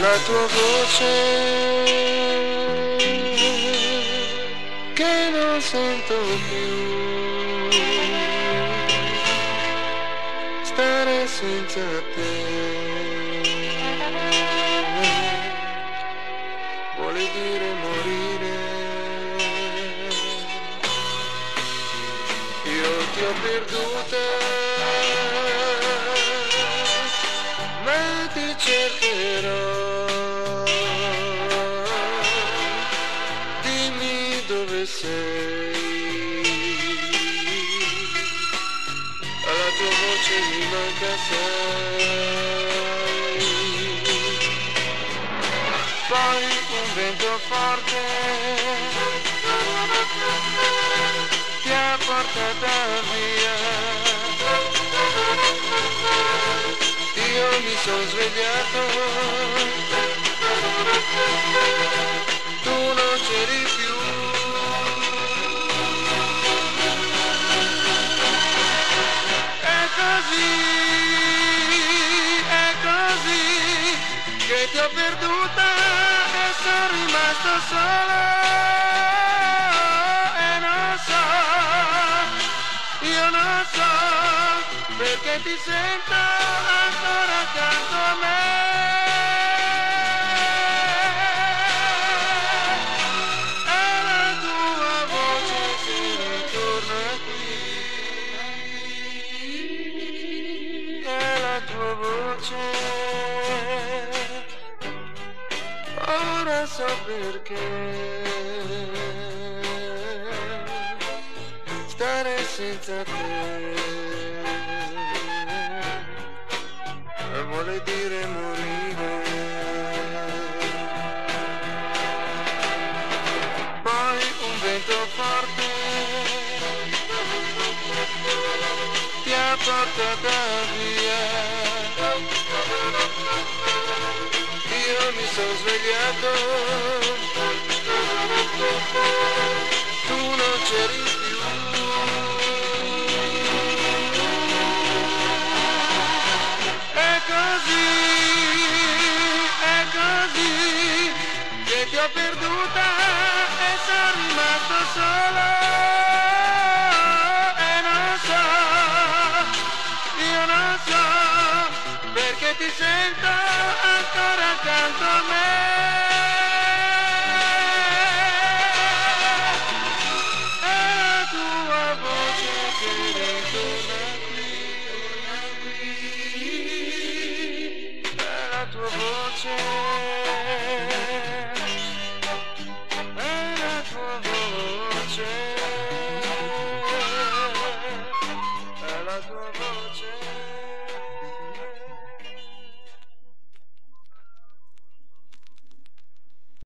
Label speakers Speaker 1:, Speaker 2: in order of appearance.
Speaker 1: la tua voce che non sento più. Stare senza te. Vuole dire morire. Io ti ho perduta. Ma ti cercherò tua voce mi manca sei poi un vento forte ti ha portata via. Io mi sono svegliato che ti ho perduta e sono rimasto solo e non so io non so perché ti sento ancora accanto a me. La tua voce so perché. stare senza te. Vuole dire morire. Poi un vento forte ti ha portata via sono svegliato. Tu non c'eri così, è così che ti ho perduta e sono rimasto solo. E non so, io non so perché ti sento è la tua voce, è la tua voce, è la tua voce.